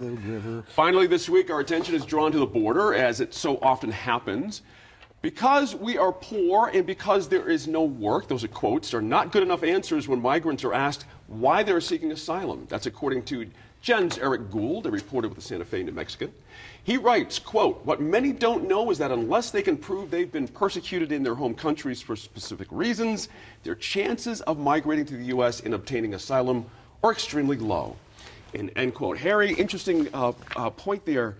the river. Finally, this week, our attention is drawn to the border, as it so often happens. Because we are poor and because there is no work, those are quotes, are not good enough answers when migrants are asked why they're seeking asylum. That's according to Jens Erik Gould, a reporter with the Santa Fe New Mexican. He writes, quote, what many don't know is that unless they can prove they've been persecuted in their home countries for specific reasons, their chances of migrating to the U.S. and obtaining asylum are extremely low. And, end quote. Harry, interesting uh, uh, point there.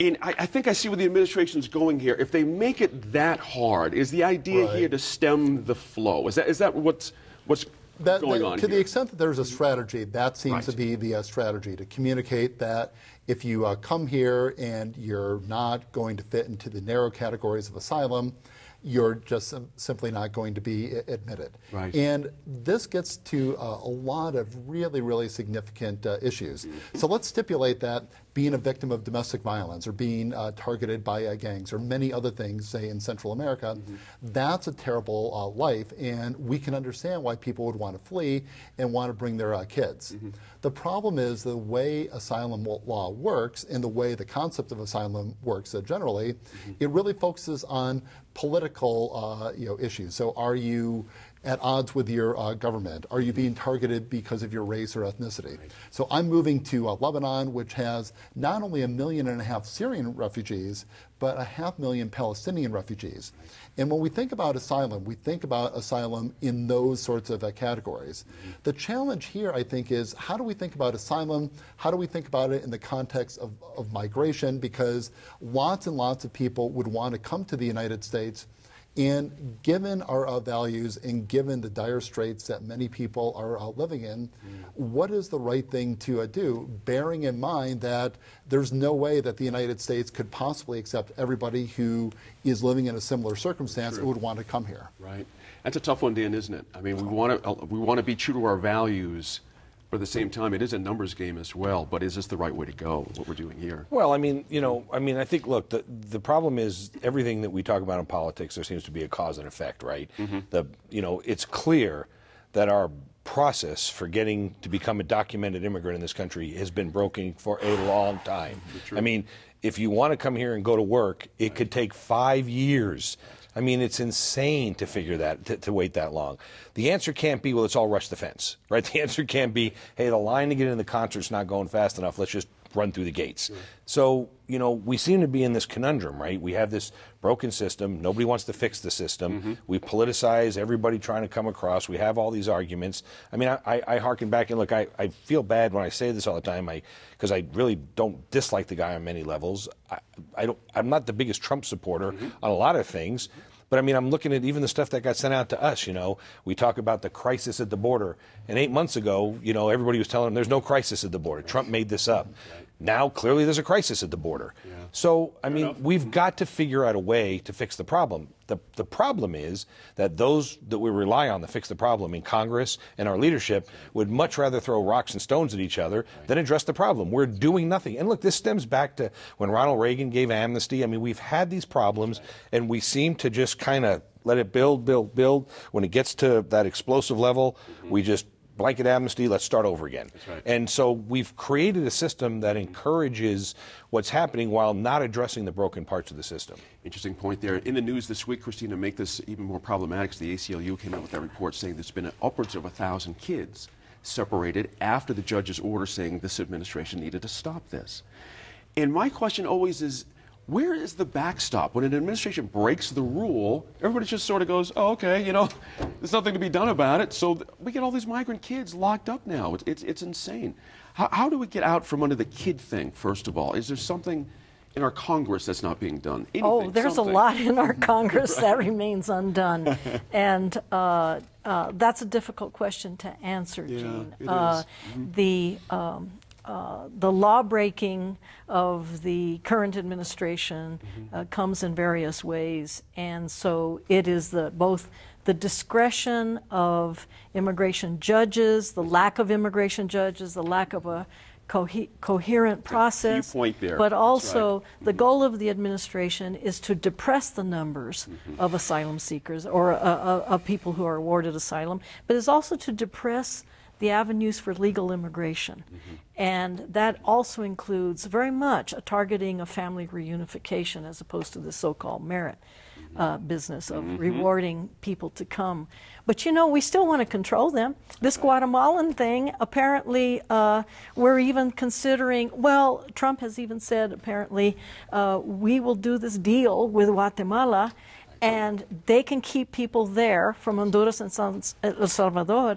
And I, I, think I see where the administration's going here. If they make it that hard, is the idea right. here to stem the flow? Is that is that what's what's that, going that, on? To here? the extent that there's a strategy, that seems right. to be the uh, strategy to communicate that if you uh, come here and you're not going to fit into the narrow categories of asylum, you're just simply not going to be admitted. Right. And this gets to uh, a lot of really, really significant uh, issues. So let's stipulate that being a victim of domestic violence or being uh, targeted by uh, gangs or many other things, say in Central America, mm -hmm. that's a terrible uh, life, and we can understand why people would want to flee and want to bring their uh, kids. Mm -hmm. The problem is the way asylum law works and the way the concept of asylum works generally, mm -hmm. it really focuses on political uh, you know, issues. So are you at odds with your uh, government? Are you being targeted because of your race or ethnicity? Right. So I'm moving to uh, Lebanon, which has not only a million and a half Syrian refugees, but a half million Palestinian refugees. Right. And when we think about asylum, we think about asylum in those sorts of uh, categories. Mm -hmm. The challenge here, I think, is how do we think about asylum? How do we think about it in the context of, of migration? Because lots and lots of people would want to come to the United States and given our uh, values and given the dire straits that many people are uh, living in, mm. what is the right thing to uh, do, bearing in mind that there's no way that the United States could possibly accept everybody who is living in a similar circumstance and would want to come here. Right. That's a tough one, Dan, isn't it? I mean, we want to uh, we want to be true to our values but at the same time, it is a numbers game as well. But is this the right way to go? What we're doing here? Well, I mean, you know, I mean, I think look, the the problem is everything that we talk about in politics. There seems to be a cause and effect, right? Mm-hmm. The you know, it's clear that our process for getting to become a documented immigrant in this country has been broken for a long time. I mean, if you want to come here and go to work, it could take five years I mean, it's insane to figure that, to, to, wait that long. The answer can't be, well, let's all rush the fence, right? The answer can't be, hey, the line to get in the concert's not going fast enough. Let's just run through the gates. So, you know, we seem to be in this conundrum, right? We have this broken system. Nobody wants to fix the system. Mm -hmm. We politicize everybody trying to come across. We have all these arguments. I mean, I, I, I harken back and look, I, I feel bad when I say this all the time I because I really don't dislike the guy on many levels. I, I don't, I'm not the biggest Trump supporter mm -hmm. on a lot of things. But I mean, I'm looking at even the stuff that got sent out to us. You know, we talk about the crisis at the border, and eight months ago, you know, everybody was telling them there's no crisis at the border. Trump made this up. Now, clearly, there's a crisis at the border. Yeah. So, I mean, enough. we've got to figure out a way to fix the problem. The, the problem is that those that we rely on to fix the problem in Congress and our leadership would much rather throw rocks and stones at each other right. than address the problem. We're doing nothing. And look, this stems back to when Ronald Reagan gave amnesty. I mean, we've had these problems, right. and we seem to just kind of let it build, build, build. When it gets to that explosive level, mm -hmm. we just blanket amnesty, let's start over again. Right. And so we've created a system that mm-hmm. encourages what's happening while not addressing the broken parts of the system. Interesting point there. In the news this week, Christina, make this even more problematic, the ACLU came out with that report saying there's been upwards of a thousand kids separated after the judge's order saying this administration needed to stop this. And my question always is, where is the backstop? When an administration breaks the rule, everybody just sort of goes, oh, okay, you know, there's nothing to be done about it. So we get all these migrant kids locked up now. It's, it's, it's insane. How, how, do we get out from under the kid thing, first of all? Is there something in our Congress that's not being done? Anything, oh, there's something. a lot in our Congress right. that remains undone. and uh, uh, that's a difficult question to answer, yeah, Gene. It uh, is. Mm -hmm. The um, uh, the law breaking of the current administration mm-hmm. uh, comes in various ways, and so it is the both the discretion of immigration judges, the lack of immigration judges, the lack of a co- coherent process. But also, right. the mm-hmm. goal of the administration is to depress the numbers mm-hmm. of asylum seekers or uh, uh, of people who are awarded asylum, but is also to depress the avenues for legal immigration. And that also includes very much a targeting of family reunification as opposed to the so called merit uh, business of rewarding people to come. But you know, we still want to control them. This Guatemalan thing, apparently, uh, we're even considering, well, Trump has even said, apparently, uh, we will do this deal with Guatemala and they can keep people there from Honduras and San, El Salvador.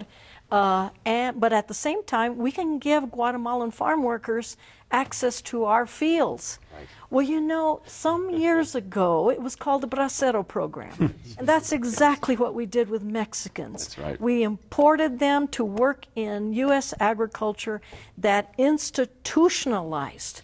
Uh, and, but at the same time, we can give Guatemalan farm workers access to our fields. Right. Well, you know, some years ago, it was called the Bracero program. and that's exactly what we did with Mexicans. That's right. We imported them to work in U.S. agriculture that institutionalized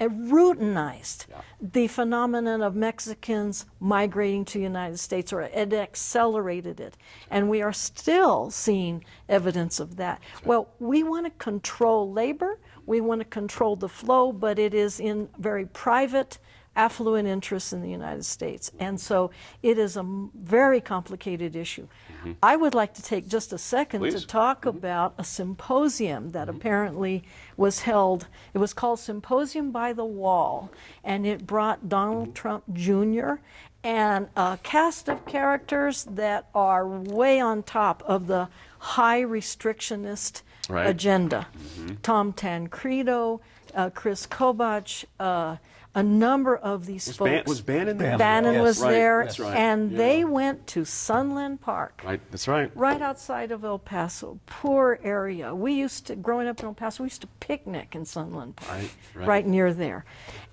and routinized the phenomenon of Mexicans migrating to the United States, or it accelerated it. And we are still seeing evidence of that. Well, we want to control labor, we want to control the flow, but it is in very private, affluent interests in the United States. And so it is a very complicated issue. Mm-hmm. I would like to take just a second Please. to talk mm-hmm. about a symposium that mm-hmm. apparently was held. It was called Symposium by the Wall, and it brought Donald Trump Jr. and a cast of characters that are way on top of the high restrictionist Right. agenda. Tom Tancredo, uh, Chris Kobach, uh, a number of these Was, folks. Ban- was Bannon there? Bannon Yes. was Right, there, that's right. and Yeah. they went to Sunland Park Right, that's right. right outside of El Paso, poor area. We used to, growing up in El Paso, we used to picnic in Sunland Park, Right, right. near there.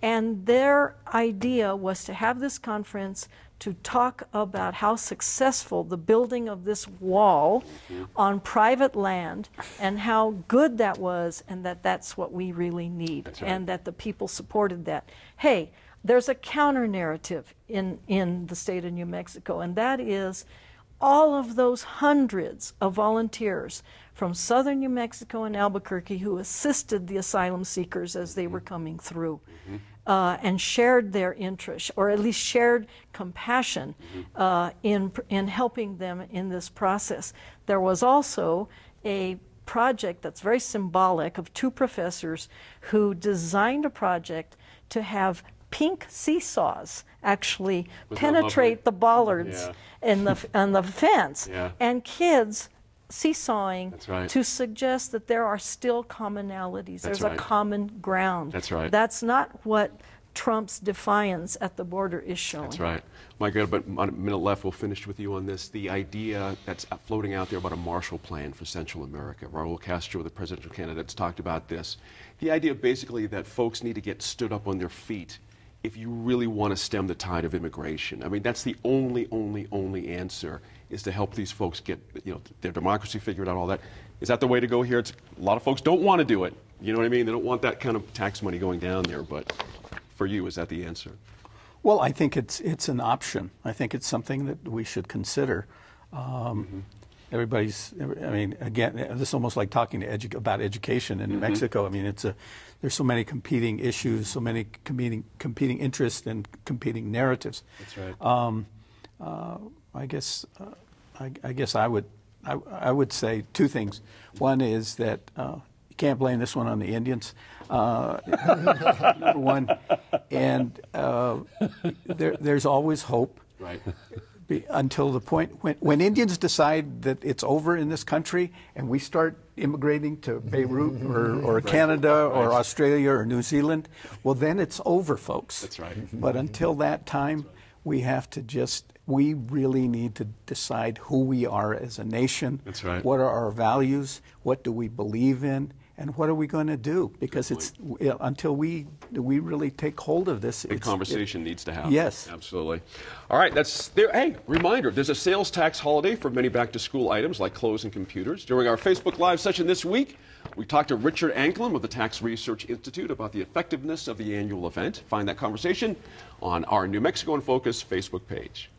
And their idea was to have this conference to talk about how successful the building of this wall Mm-hmm. on private land and how good that was, and that that's what we really need, right. and that the people supported that. Hey, there's a counter narrative in, in the state of New Mexico, and that is all of those hundreds of volunteers from southern New Mexico and Albuquerque who assisted the asylum seekers as they were coming through uh, and shared their interest, or at least shared compassion uh, in, in helping them in this process. There was also a project that's very symbolic of two professors who designed a project to have pink seesaws actually Was penetrate the bollards Yeah. in the on the fence Yeah. and kids seesawing right. to suggest that there are still commonalities That's there's right. a common ground That's right. that's not what trump's defiance at the border is showing That's right. My God, but a minute left, we'll finish with you on this. The idea that's floating out there about a Marshall Plan for Central America. Raul Castro, the presidential candidate, has talked about this. The idea basically that folks need to get stood up on their feet if you really want to stem the tide of immigration. I mean, that's the only, only, only answer is to help these folks get you know their democracy figured out, all that. Is that the way to go here? It's, a lot of folks don't want to do it. You know what I mean? They don't want that kind of tax money going down there. But for you, is that the answer? Well, I think it's it's an option. I think it's something that we should consider. Um, Everybody's. I mean, again, this is almost like talking to edu- about education in New Mexico. I mean, it's a there's so many competing issues, so many competing competing interests and competing narratives. That's right. Um, uh, I guess uh, I, I guess I would I, I would say two things. One is that uh, you can't blame this one on the Indians. Uh, number one, and uh, there, there's always hope. Right. Be, until the point when, when Indians decide that it's over in this country and we start immigrating to Beirut or, or Canada or Right. Australia or New Zealand, well, then it's over, folks. That's right. But until that time, we have to just, we really need to decide who we are as a nation. That's right. What are our values? What do we believe in? And what are we going to do? Because it's until we we really take hold of this. It's- conversation needs to happen. Yes. Absolutely. All right, that's there. Hey, reminder there's a sales tax holiday for many back to school items like clothes and computers. During our Facebook Live session this week, we talked to Richard Anklam of the Tax Research Institute about the effectiveness of the annual event. Find that conversation on our New Mexico in Focus Facebook page.